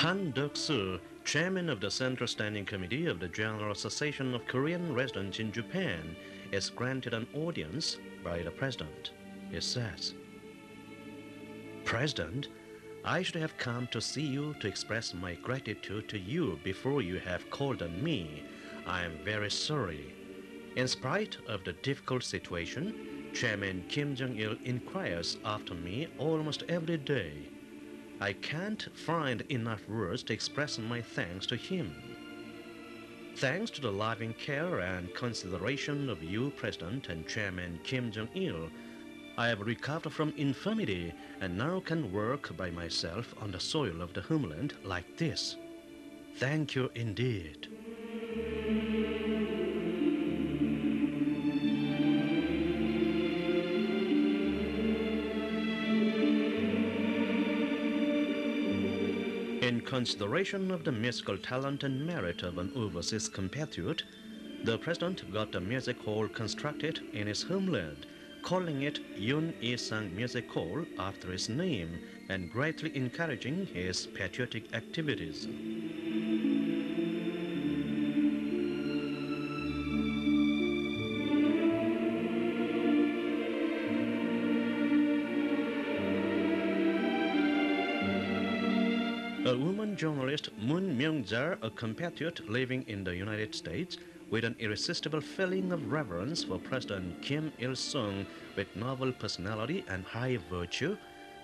Han Duk Su, chairman of the Central Standing Committee of the General Association of Korean Residents in Japan, is granted an audience by the president. He says, President, I should have come to see you to express my gratitude to you before you have called on me. I am very sorry. In spite of the difficult situation, Chairman Kim Jong il inquires after me almost every day. I can't find enough words to express my thanks to him. Thanks to the loving care and consideration of you, President and Chairman Kim Jong il, I have recovered from infirmity and now can work by myself on the soil of the homeland like this. Thank you indeed. In consideration of the musical talent and merit of an overseas compatriot, the president got a music hall constructed in his homeland, calling it Yun Isang Music Hall after his name and greatly encouraging his patriotic activities. A woman journalist, Moon Myung-ja, a compatriot living in the United States, with an irresistible feeling of reverence for President Kim Il-sung with noble personality and high virtue,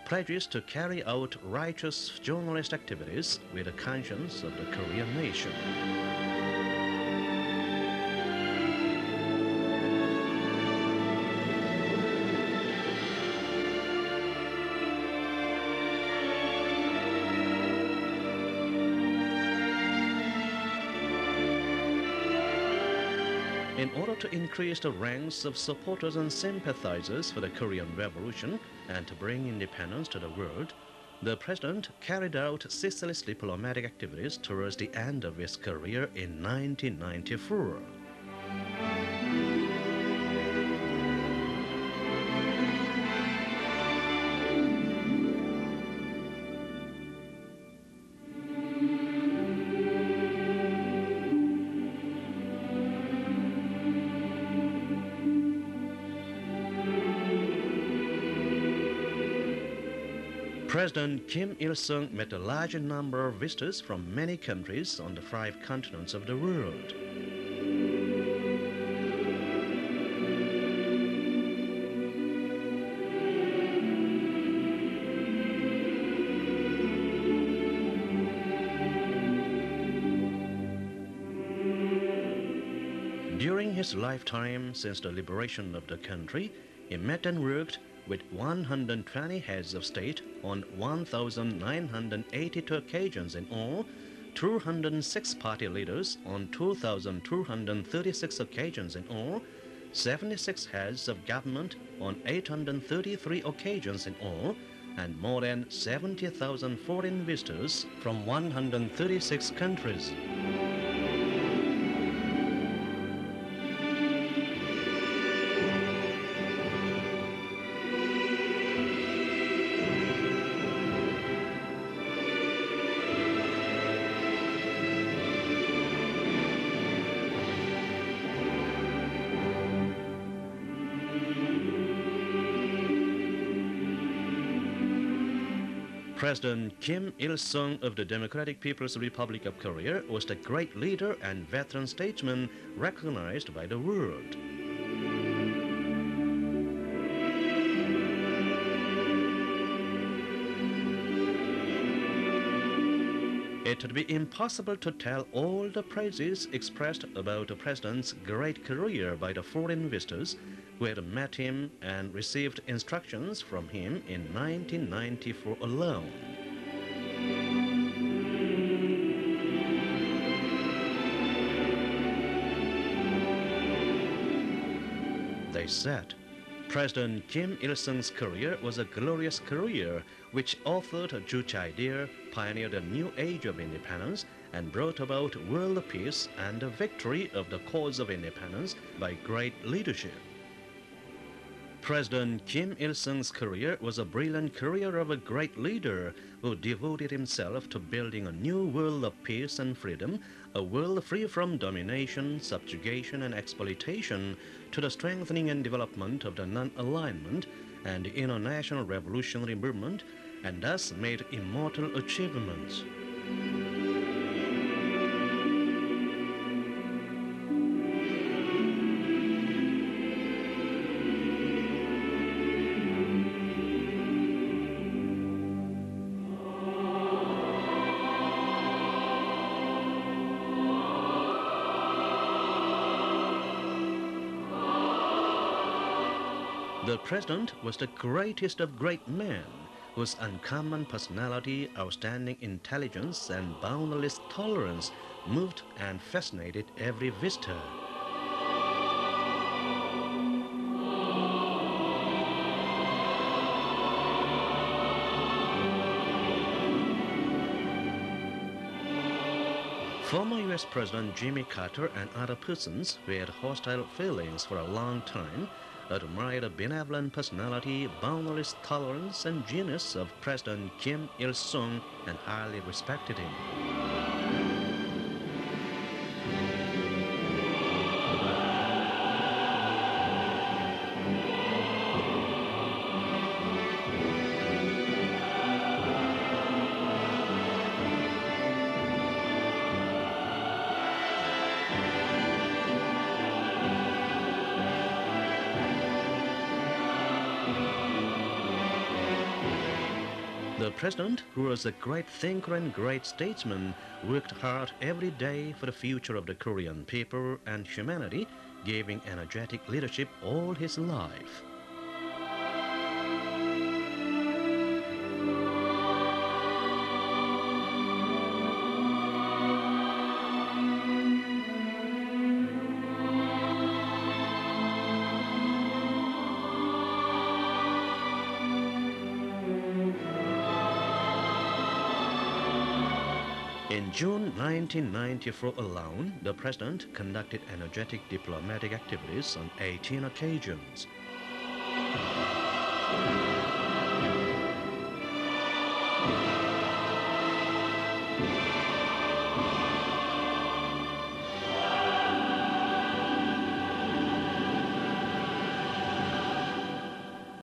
pledges to carry out righteous journalist activities with the conscience of the Korean nation. In order to increase the ranks of supporters and sympathizers for the Korean Revolution and to bring independence to the world, the president carried out ceaseless diplomatic activities towards the end of his career in 1994. President Kim Il sung met a large number of visitors from many countries on the five continents of the world. During his lifetime since the liberation of the country, he met and worked with 120 heads of state on 1,982 occasions in all, 206 party leaders on 2,236 occasions in all, 76 heads of government on 833 occasions in all, and more than 70,000 foreign visitors from 136 countries. President Kim Il sung of the Democratic People's Republic of Korea was the great leader and veteran statesman recognized by the world. It would be impossible to tell all the praises expressed about the president's great career by the foreign visitors who had met him and received instructions from him in 1994 alone. They said, President Kim Il sung's career was a glorious career which authored a Juche idea, pioneered a new age of independence, and brought about world peace and the victory of the cause of independence by great leadership. President Kim Il sung's career was a brilliant career of a great leader who devoted himself to building a new world of peace and freedom, a world free from domination, subjugation, and exploitation, to the strengthening and development of the non alignment and the international revolutionary movement, and thus made immortal achievements. The president was the greatest of great men, whose uncommon personality, outstanding intelligence, and boundless tolerance moved and fascinated every visitor. Former US President Jimmy Carter and other persons who had hostile feelings for a long time admired the benevolent personality, boundless tolerance, and genius of President Kim Il sung and highly respected him. The president, who was a great thinker and great statesman, worked hard every day for the future of the Korean people and humanity, giving energetic leadership all his life. In June 1994 alone, the president conducted energetic diplomatic activities on 18 occasions.